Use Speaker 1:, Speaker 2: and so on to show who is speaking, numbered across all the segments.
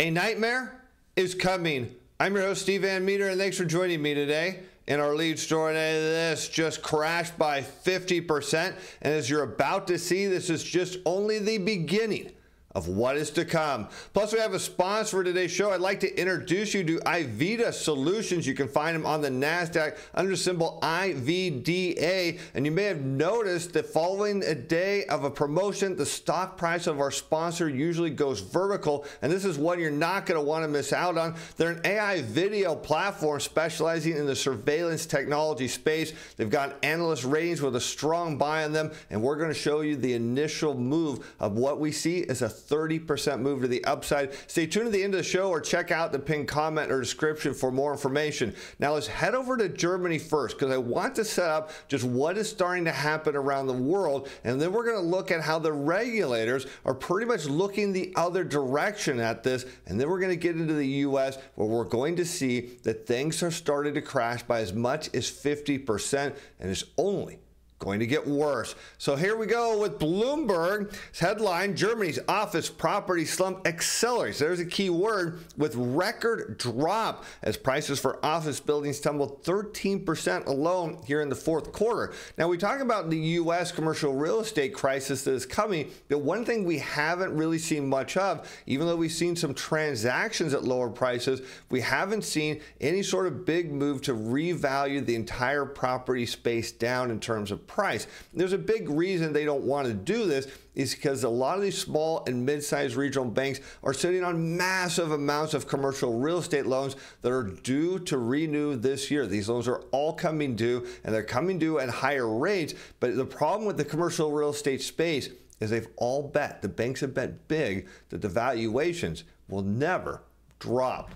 Speaker 1: A nightmare is coming. I'm your host, Steve Van Metre, and thanks for joining me today. In our lead story today, this just crashed by 50%. And as you're about to see, this is just only the beginning of what is to come. Plus, we have a sponsor for today's show. I'd like to introduce you to Iveda Solutions. You can find them on the NASDAQ under symbol IVDA. And you may have noticed that following a day of a promotion, the stock price of our sponsor usually goes vertical. And this is one you're not going to want to miss out on. They're an AI video platform specializing in the surveillance technology space. They've got analyst ratings with a strong buy on them. And we're going to show you the initial move of what we see as a 30% move to the upside. Stay tuned to the end of the show or check out the pinned comment or description for more information. Now let's head over to Germany first because I want to set up just what is starting to happen around the world. And then we're going to look at how the regulators are pretty much looking the other direction at this. And then we're going to get into the US where we're going to see that things are starting to crash by as much as 50%. And it's only going to get worse. So here we go with Bloomberg's headline Germany's office property slump accelerates. There's a key word with record drop as prices for office buildings tumbled 13% alone here in the fourth quarter. Now, we talk about the U.S. commercial real estate crisis that is coming, but one thing we haven't really seen much of, even though we've seen some transactions at lower prices, we haven't seen any sort of big move to revalue the entire property space down in terms of price. There's a big reason they don't want to do this is because a lot of these small and mid-sized regional banks are sitting on massive amounts of commercial real estate loans that are due to renew this year. These loans are all coming due and they're coming due at higher rates. But the problem with the commercial real estate space is they've all bet, the banks have bet big that the valuations will never drop.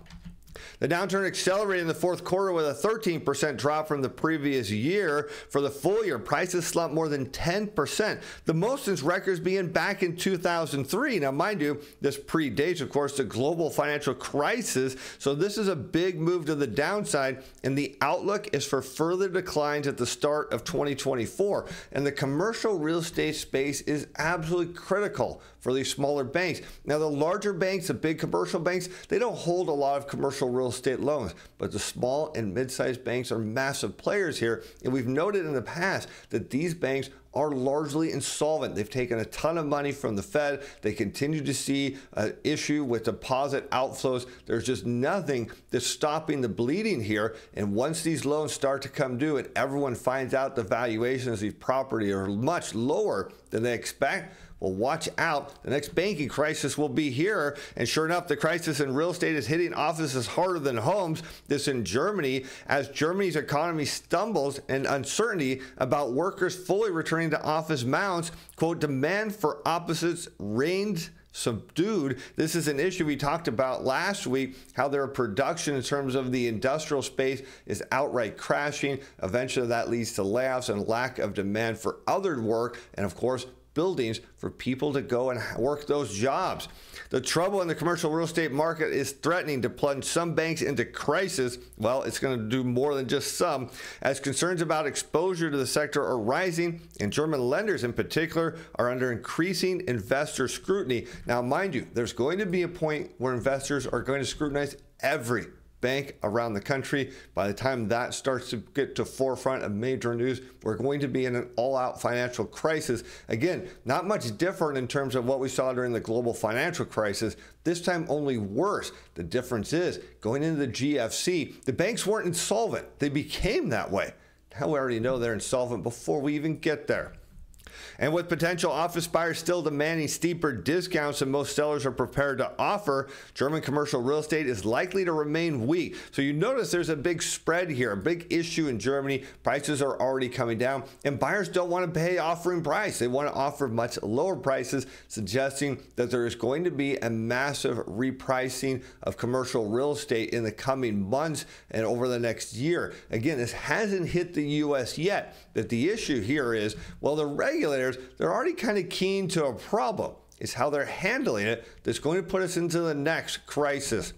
Speaker 1: The downturn accelerated in the fourth quarter with a 13% drop from the previous year. For the full year, prices slumped more than 10%, the most since records began back in 2003. Now, mind you, this predates, of course, the global financial crisis. So, this is a big move to the downside, and the outlook is for further declines at the start of 2024. And the commercial real estate space is absolutely critical for these smaller banks. Now, the larger banks, the big commercial banks, they don't hold a lot of commercial real estate loans, but the small and mid-sized banks are massive players here. And we've noted in the past that these banks are largely insolvent. They've taken a ton of money from the Fed. They continue to see an issue with deposit outflows. There's just nothing that's stopping the bleeding here. And once these loans start to come due and everyone finds out the valuations of these property are much lower than they expect, well, watch out. The next banking crisis will be here. And sure enough, the crisis in real estate is hitting offices harder than homes. This in Germany, as Germany's economy stumbles and uncertainty about workers fully returning to office mounts, quote, demand for offices reigns subdued. This is an issue we talked about last week how their production in terms of the industrial space is outright crashing. Eventually, that leads to layoffs and lack of demand for other work. And of course, buildings for people to go and work those jobs. The trouble in the commercial real estate market is threatening to plunge some banks into crisis. Well, it's going to do more than just some, as concerns about exposure to the sector are rising, and German lenders in particular are under increasing investor scrutiny. Now, mind you, there's going to be a point where investors are going to scrutinize every bank around the country. By the time that starts to get to forefront of major news, we're going to be in an all-out financial crisis. Again, not much different in terms of what we saw during the global financial crisis. This time only worse. The difference is going into the GFC, the banks weren't insolvent. They became that way. Now we already know they're insolvent before we even get there. And with potential office buyers still demanding steeper discounts than most sellers are prepared to offer, German commercial real estate is likely to remain weak. So you notice there's a big spread here, a big issue in Germany. Prices are already coming down, and buyers don't want to pay offering price. They want to offer much lower prices, suggesting that there is going to be a massive repricing of commercial real estate in the coming months and over the next year. Again, this hasn't hit the U.S. yet, but the issue here is, well, the regulators, they're already kind of keen to a problem. It's how they're handling it that's going to put us into the next crisis.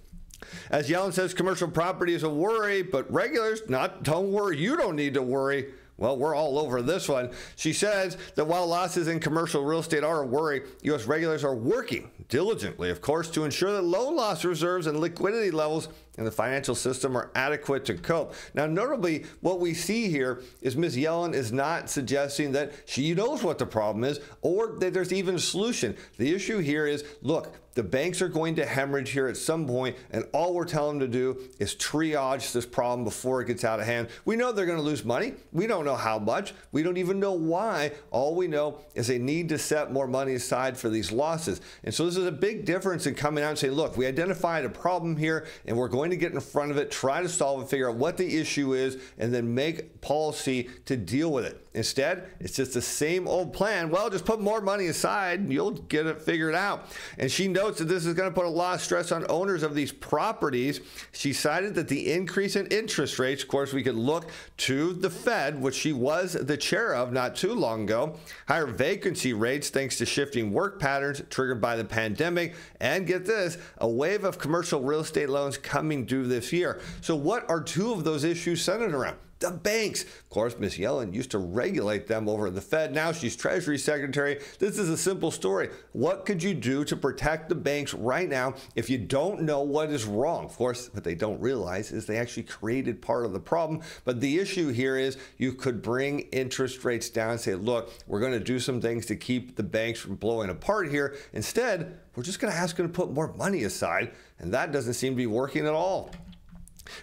Speaker 1: As Yellen says, commercial property is a worry, but regulars, not don't worry. You don't need to worry. Well, we're all over this one. She says that while losses in commercial real estate are a worry, U.S. regulators are working diligently, of course, to ensure that loan loss reserves and liquidity levels in the financial system are adequate to cope. Now, notably, what we see here is Ms. Yellen is not suggesting that she knows what the problem is or that there's even a solution. The issue here is look, the banks are going to hemorrhage here at some point, and all we're telling them to do is triage this problem before it gets out of hand. We know they're going to lose money. We don't know how much. We don't even know why. All we know is they need to set more money aside for these losses. And so this is a big difference in coming out and saying, look, we identified a problem here, and we're going to get in front of it, try to solve it, figure out what the issue is, and then make policy to deal with it. Instead, it's just the same old plan. Well, just put more money aside and you'll get it figured out. And she notes that this is going to put a lot of stress on owners of these properties. She cited that the increase in interest rates, of course, we could look to the Fed, which she was the chair of not too long ago, higher vacancy rates thanks to shifting work patterns triggered by the pandemic, and get this, a wave of commercial real estate loans coming due this year. So, what are two of those issues centered around? The banks. Of course, Miss Yellen used to regulate them over the Fed. Now she's Treasury Secretary. This is a simple story. What could you do to protect the banks right now if you don't know what is wrong? Of course, what they don't realize is they actually created part of the problem. But the issue here is you could bring interest rates down and say, look, we're going to do some things to keep the banks from blowing apart here. Instead, we're just going to ask them to put more money aside. And that doesn't seem to be working at all.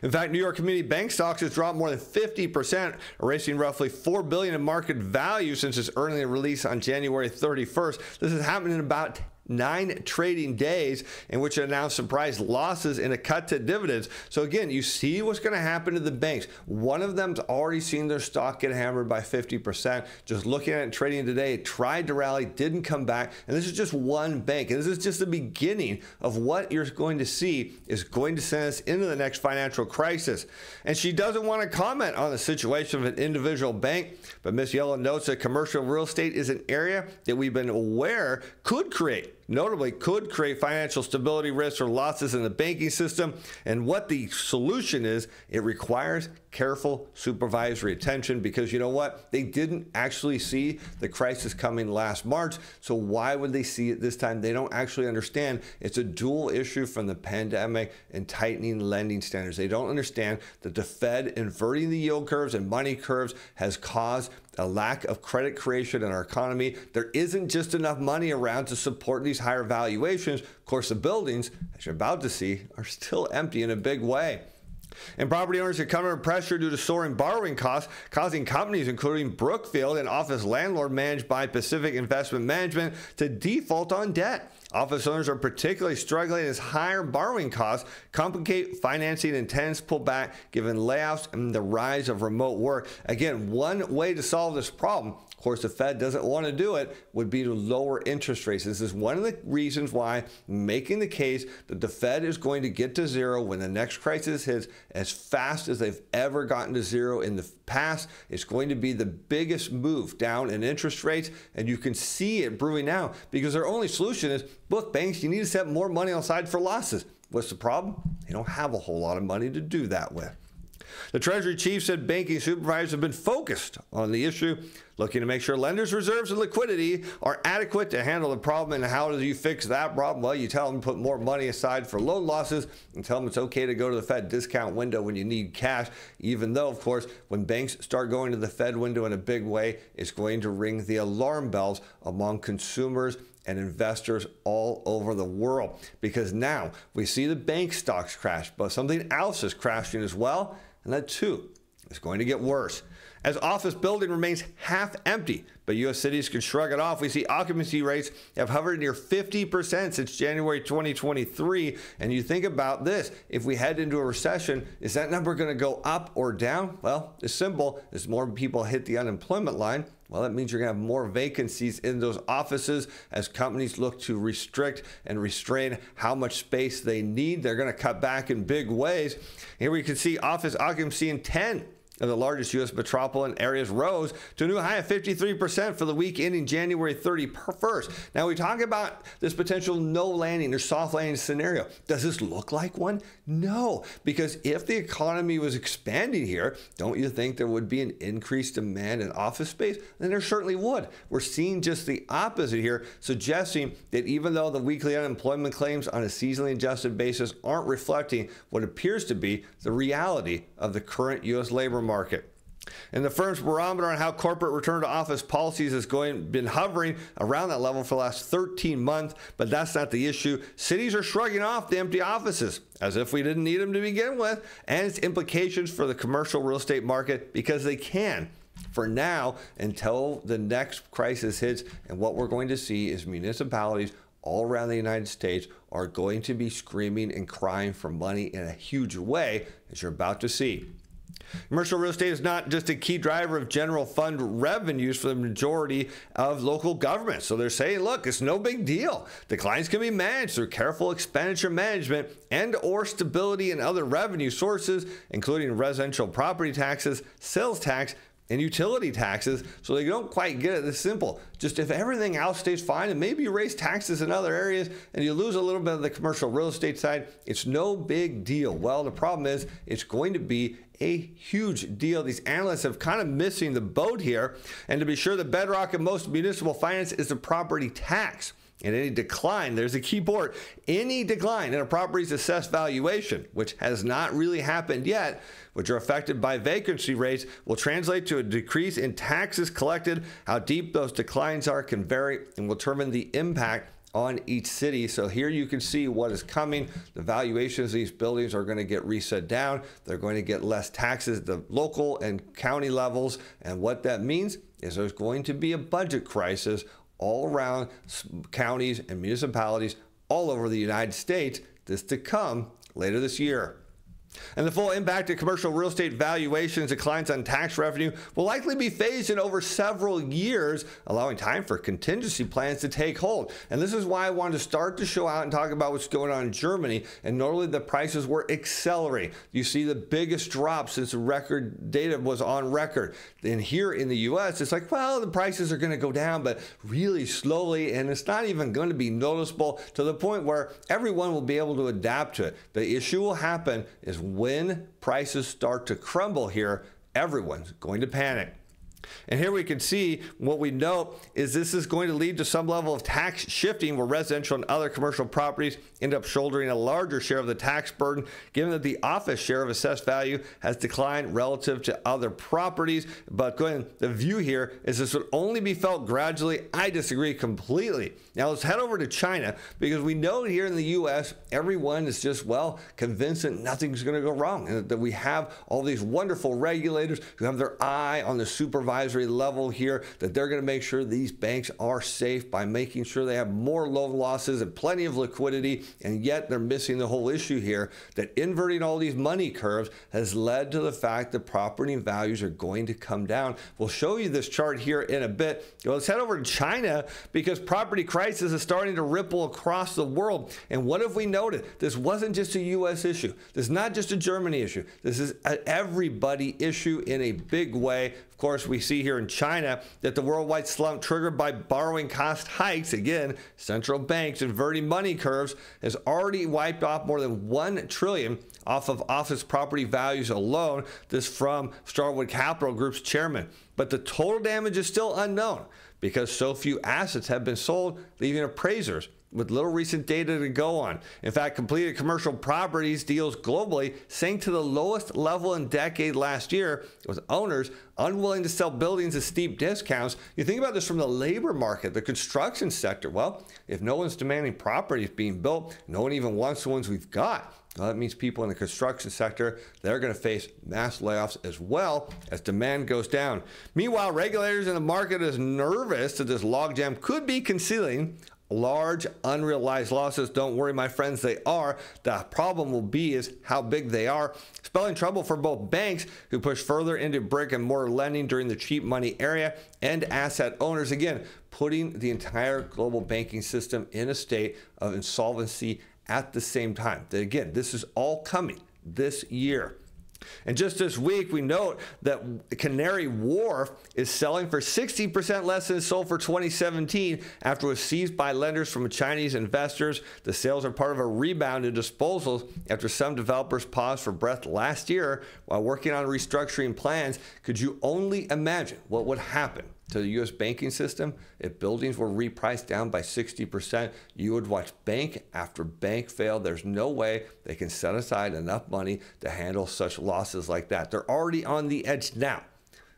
Speaker 1: In fact, New York Community Bank stocks has dropped more than 50%, erasing roughly 4 billion in market value since its early release on January 31st. This has happened in about nine trading days in which it announced surprise losses and a cut to dividends. So again, you see what's going to happen to the banks. One of them's already seen their stock get hammered by 50%. Just looking at it trading today, it tried to rally, didn't come back. And this is just one bank. And this is just the beginning of what you're going to see is going to send us into the next financial crisis. And she doesn't want to comment on the situation of an individual bank, but Ms. Yellen notes that commercial real estate is an area that we've been aware could create notably could create financial stability risks or losses in the banking system. And what the solution is, it requires careful supervisory attention because you know what? They didn't actually see the crisis coming last March. So why would they see it this time? They don't actually understand it's a dual issue from the pandemic and tightening lending standards. They don't understand that the Fed inverting the yield curves and money curves has caused a lack of credit creation in our economy. There isn't just enough money around to support these higher valuations. Of course, the buildings, as you're about to see, are still empty in a big way. And property owners are coming under pressure due to soaring borrowing costs, causing companies including Brookfield, an office landlord managed by Pacific Investment Management, to default on debt. Office owners are particularly struggling as higher borrowing costs complicate financing and tenants pull back given layoffs and the rise of remote work. Again, one way to solve this problem of course, the Fed doesn't want to do it, would be to lower interest rates. This is one of the reasons why making the case that the Fed is going to get to zero when the next crisis hits as fast as they've ever gotten to zero in the past. is going to be the biggest move down in interest rates, and you can see it brewing now because their only solution is look, banks, you need to set more money aside for losses. What's the problem? They don't have a whole lot of money to do that with. The Treasury chief said banking supervisors have been focused on the issue, looking to make sure lenders' reserves and liquidity are adequate to handle the problem. And how do you fix that problem? Well, you tell them to put more money aside for loan losses and tell them it's okay to go to the Fed discount window when you need cash, even though, of course, when banks start going to the Fed window in a big way, it's going to ring the alarm bells among consumers and investors all over the world because now we see the bank stocks crash, but something else is crashing as well and that too is going to get worse. As office building remains half empty, but U.S. cities can shrug it off. We see occupancy rates have hovered near 50% since January 2023. And you think about this if we head into a recession, is that number going to go up or down? Well, it's simple. As more people hit the unemployment line, well, that means you're going to have more vacancies in those offices as companies look to restrict and restrain how much space they need. They're going to cut back in big ways. Here we can see office occupancy in 10 of the largest U.S. metropolitan areas rose to a new high of 53% for the week ending January 31st. Now, we talk about this potential no landing or soft landing scenario. Does this look like one? No, because if the economy was expanding here, don't you think there would be an increased demand in office space? Then there certainly would. We're seeing just the opposite here, suggesting that even though the weekly unemployment claims on a seasonally adjusted basis aren't reflecting what appears to be the reality of the current U.S. labor market. And the firm's barometer on how corporate return to office policies has going been hovering around that level for the last 13 months, but that's not the issue. Cities are shrugging off the empty offices as if we didn't need them to begin with, and its implications for the commercial real estate market because they can. For now, until the next crisis hits, and what we're going to see is municipalities all around the United States are going to be screaming and crying for money in a huge way, as you're about to see. Commercial real estate is not just a key driver of general fund revenues for the majority of local governments. So they're saying, look, it's no big deal. Declines can be managed through careful expenditure management and or stability in other revenue sources, including residential property taxes, sales tax, and utility taxes. So they don't quite get it this simple. Just if everything else stays fine and maybe you raise taxes in other areas and you lose a little bit of the commercial real estate side, it's no big deal. Well, the problem is it's going to be a huge deal. These analysts have kind of missing the boat here. And to be sure, the bedrock of most municipal finance is the property tax. And any decline, there's a key port, any decline in a property's assessed valuation, which has not really happened yet, which are affected by vacancy rates, will translate to a decrease in taxes collected. How deep those declines are can vary and will determine the impact on each city. So here you can see what is coming. The valuations of these buildings are going to get reset down. They're going to get less taxes at the local and county levels. And what that means is there's going to be a budget crisis all around counties and municipalities all over the United States. This to come later this year. And the full impact of commercial real estate valuations declines on tax revenue will likely be phased in over several years, allowing time for contingency plans to take hold. And this is why I wanted to start to show out and talk about what's going on in Germany. And normally the prices were accelerating. You see the biggest drop since the record data was on record. And here in the US, it's like, well, the prices are going to go down, but really slowly. And it's not even going to be noticeable to the point where everyone will be able to adapt to it. The issue will happen is when prices start to crumble here, everyone's going to panic. And here we can see what we know is this is going to lead to some level of tax shifting where residential and other commercial properties end up shouldering a larger share of the tax burden, given that the office share of assessed value has declined relative to other properties. But going, the view here is this would only be felt gradually. I disagree completely. Now let's head over to China because we know here in the US, everyone is just, well, convinced that nothing's going to go wrong and that we have all these wonderful regulators who have their eye on the supervisory level here, that they're going to make sure these banks are safe by making sure they have more loan losses and plenty of liquidity and yet they're missing the whole issue here that inverting all these money curves has led to the fact that property values are going to come down. We'll show you this chart here in a bit. let's head over to China because property crisis is starting to ripple across the world. And what have we noted? This wasn't just a U.S. issue. This is not just a Germany issue. This is an everybody issue in a big way course, we see here in China that the worldwide slump triggered by borrowing cost hikes, again, central banks inverting money curves, has already wiped off more than 1 trillion off of office property values alone. This from Starwood Capital Group's chairman. But the total damage is still unknown because so few assets have been sold, leaving appraisers with little recent data to go on. In fact, completed commercial properties deals globally sank to the lowest level in decade last year, with owners unwilling to sell buildings at steep discounts. You think about this from the labor market, the construction sector. Well, if no one's demanding properties being built, no one even wants the ones we've got. Well, that means people in the construction sector, they're going to face mass layoffs as well as demand goes down. Meanwhile, regulators in the market is nervous that this logjam could be concealing large unrealized losses. Don't worry, my friends, they are. The problem will be is how big they are, spelling trouble for both banks who push further into brick and mortar lending during the cheap money area and asset owners. Again, putting the entire global banking system in a state of insolvency at the same time. Again, this is all coming this year. And just this week, we note that Canary Wharf is selling for 60% less than it sold for 2017 after it was seized by lenders from Chinese investors. The sales are part of a rebound in disposals after some developers paused for breath last year while working on restructuring plans. Could you only imagine what would happen to the US banking system, if buildings were repriced down by 60%, you would watch bank after bank fail. There's no way they can set aside enough money to handle such losses like that. They're already on the edge now.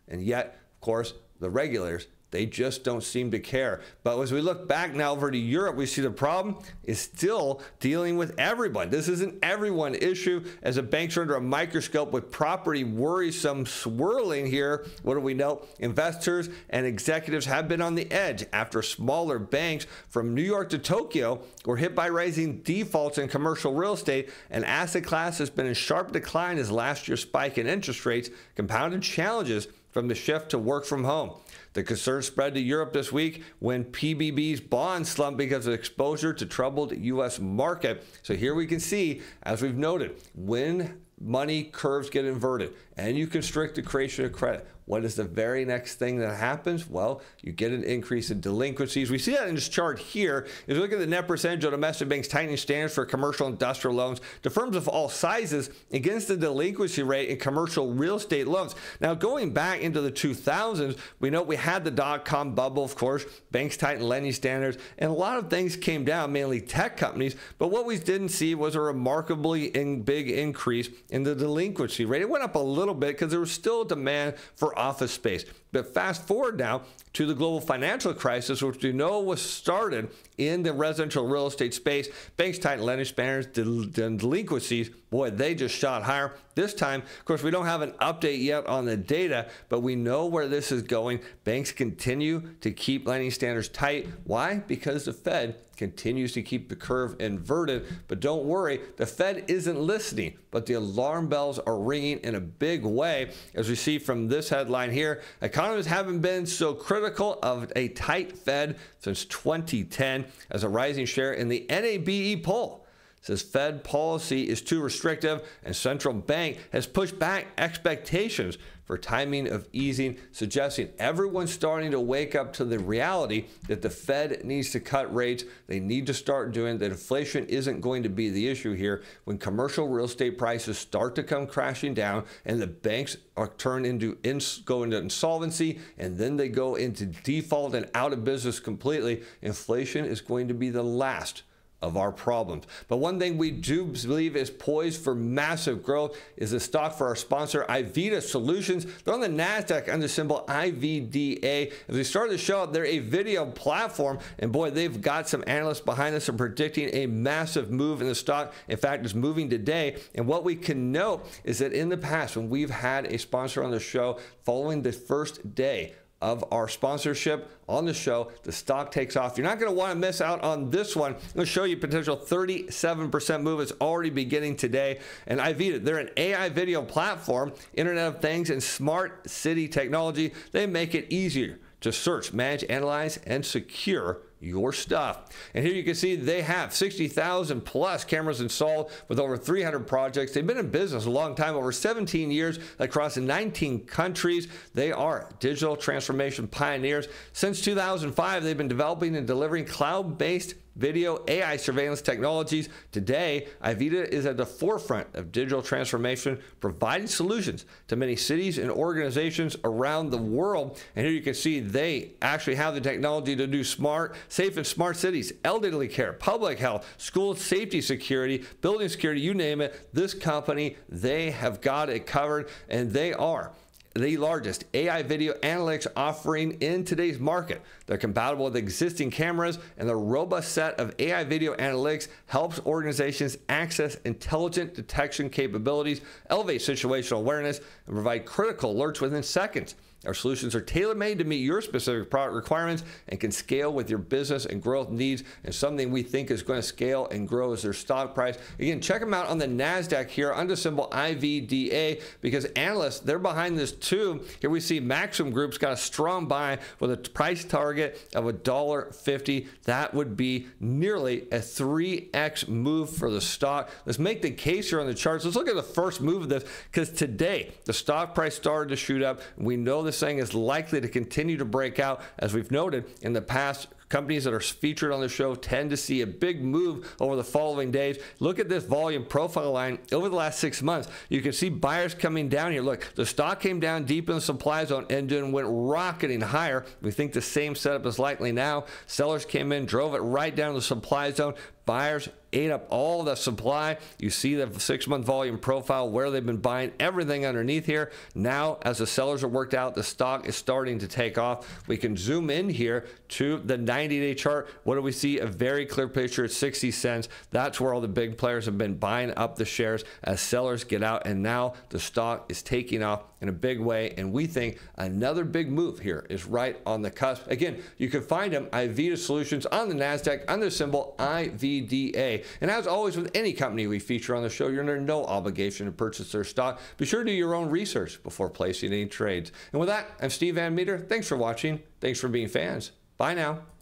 Speaker 1: And yet, of course, the regulators they just don't seem to care. But as we look back now over to Europe, we see the problem is still dealing with everyone. This is an everyone issue as the banks are under a microscope with property worrisome swirling here. What do we know? Investors and executives have been on the edge after smaller banks from New York to Tokyo were hit by rising defaults in commercial real estate. An asset class has been in sharp decline as last year's spike in interest rates compounded challenges from the shift to work from home. The concern spread to Europe this week when PBB's bonds slumped because of exposure to troubled U.S. market. So here we can see, as we've noted, when money curves get inverted and you constrict the creation of credit, what is the very next thing that happens? Well, you get an increase in delinquencies. We see that in this chart here. If you look at the net percentage of domestic banks tightening standards for commercial industrial loans to firms of all sizes against the delinquency rate in commercial real estate loans. Now, going back into the 2000s, we know we had the dot com bubble, of course, banks tightened lending standards, and a lot of things came down, mainly tech companies. But what we didn't see was a remarkably in big increase in the delinquency rate. It went up a little bit because there was still demand for office space. But fast forward now to the global financial crisis, which we know was started in the residential real estate space. Banks tightened lending standards, del- delinquencies, boy, they just shot higher. This time, of course, we don't have an update yet on the data, but we know where this is going. Banks continue to keep lending standards tight. Why? Because the Fed continues to keep the curve inverted. But don't worry, the Fed isn't listening, but the alarm bells are ringing in a big way. As we see from this headline here, economists haven't been so critical of a tight Fed since 2010 as a rising share in the NABE poll says Fed policy is too restrictive and central bank has pushed back expectations for timing of easing, suggesting everyone's starting to wake up to the reality that the Fed needs to cut rates. They need to start doing that. Inflation isn't going to be the issue here. When commercial real estate prices start to come crashing down and the banks are turned into ins- go into insolvency and then they go into default and out of business completely, inflation is going to be the last of our problems. But one thing we do believe is poised for massive growth is the stock for our sponsor, IVEDA Solutions. They're on the NASDAQ under symbol IVDA. As we started the show, they're a video platform, and boy, they've got some analysts behind us and predicting a massive move in the stock. In fact, it's moving today. And what we can note is that in the past, when we've had a sponsor on the show following the first day of our sponsorship on the show. The stock takes off. You're not going to want to miss out on this one. I'm going to show you potential 37% move. It's already beginning today. And IVEDA, they're an AI video platform, Internet of Things, and smart city technology. They make it easier to search, manage, analyze, and secure your stuff. And here you can see they have 60,000 plus cameras installed with over 300 projects. They've been in business a long time, over 17 years across 19 countries. They are digital transformation pioneers. Since 2005, they've been developing and delivering cloud based video, AI surveillance technologies. Today, IVEDA is at the forefront of digital transformation, providing solutions to many cities and organizations around the world. And here you can see they actually have the technology to do smart, safe, and smart cities, elderly care, public health, school safety security, building security, you name it. This company, they have got it covered, and they are the largest AI video analytics offering in today's market. They're compatible with existing cameras, and the robust set of AI video analytics helps organizations access intelligent detection capabilities, elevate situational awareness, and provide critical alerts within seconds.
Speaker 2: Our solutions are tailor made to meet your specific product requirements and can scale with your business and growth needs. And something we think is going to scale and grow is their stock price. Again, check them out on the NASDAQ here under symbol IVDA because analysts, they're behind this too. Here we see Maxim Group's got a strong buy with a price target of $1.50. That would be nearly a 3x move for the stock. Let's make the case here on the charts. Let's look at the first move of this because today the stock price started to shoot up. We know this thing is likely to continue to break out as we've noted in the past Companies that are featured on the show tend to see a big move over the following days. Look at this volume profile line over the last six months. You can see buyers coming down here. Look, the stock came down deep in the supply zone and then went rocketing higher. We think the same setup is likely now. Sellers came in, drove it right down the supply zone. Buyers ate up all the supply. You see the six month volume profile where they've been buying everything underneath here. Now, as the sellers are worked out, the stock is starting to take off. We can zoom in here to the 90 day chart. What do we see? A very clear picture at 60 cents. That's where all the big players have been buying up the shares as sellers get out. And now the stock is taking off in a big way. And we think another big move here is right on the cusp. Again, you can find them, IVDA Solutions, on the NASDAQ under symbol IVDA. And as always, with any company we feature on the show, you're under no obligation to purchase their stock. Be sure to do your own research before placing any trades. And with that, I'm Steve Van Metre. Thanks for watching. Thanks for being fans. Bye now.